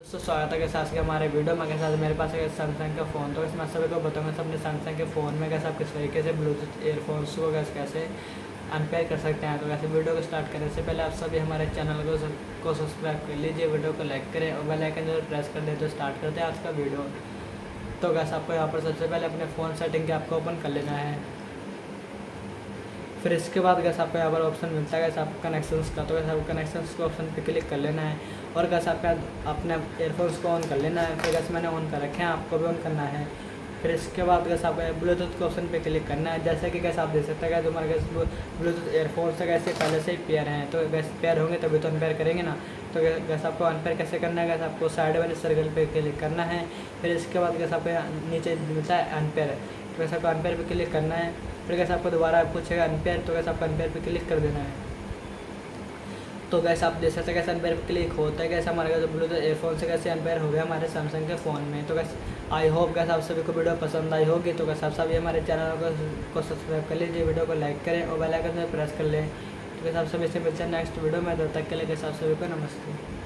दोस्तों, स्वागत है साथ के हमारे वीडियो में। के साथ मेरे पास है सैमसंग का फ़ोन तो इसमें सभी को बताऊँगा, सब अपने सैमसंग के फ़ोन में कैसे आप किस तरीके से ब्लूटूथ एयरफोन्स को कैसे कैसे अनपेयर कर सकते हैं। तो वैसे वीडियो को स्टार्ट करने से पहले आप सभी हमारे चैनल को को सब्सक्राइब कर लीजिए, वीडियो को लाइक करें और बेल आइकन ज़रूर प्रेस कर दें तो स्टार्ट करते हैं आज का वीडियो। तो कैसे आपको यहाँ पर सबसे पहले अपने फ़ोन सेटिंग के आपको ओपन कर लेना है। फिर इसके बाद कैसे आपको यहाँ पर ऑप्शन मिलता है कैसे आपको कनेक्शंस का तो कैसे आपको कनेक्शंस के ऑप्शन पे क्लिक कर लेना है। और कैसे आपका अपने एयरफोन्स को ऑन कर लेना है। फिर कैसे मैंने ऑन कर रखे हैं, आपको भी ऑन करना है। फिर इसके बाद कैसे आपको ब्लूटूथ के ऑप्शन पे क्लिक करना है, जैसे कि कैसे आप देख सकते हैं तुम्हारे कैसे ब्लूटूथ एयरफोन से कैसे पहले से ही पेयर हैं तो वैसे पेयर होंगे, तभी तो अनपेयर करेंगे ना। तो कैसे आपको अनपेयर कैसे करना है कैसे आपको साइड वाले सर्कल पे क्लिक करना है, फिर इसके बाद कैसे आपको नीचे मिलता है अनपेयर तो कैसे आपको अनपेयर पर क्लिक करना है, फिर कैसे आपको दोबारा पूछेगा अनपेयर तो कैसे आपको अनपेयर पर क्लिक कर देना है। तो कैसे आप देख सकते हैं कैसे अनपेयर क्लिक होता है, कैसे हमारे ब्लूटूथ एयरफोन से कैसे अनपेयर हो गया हमारे सैमसंग के फ़ोन में। तो कैसे आई होप कैसे आप सभी को वीडियो पसंद आई होगी। तो कैसे आप सभी हमारे चैनल को को सब्सक्राइब कर लीजिए, वीडियो को लाइक करें और बेलाइकन से प्रेस कर लें। तो कैसे आप सभी से मिलते हैं नेक्स्ट वीडियो में, तब तक के लिए कैसे आप सभी को नमस्ते।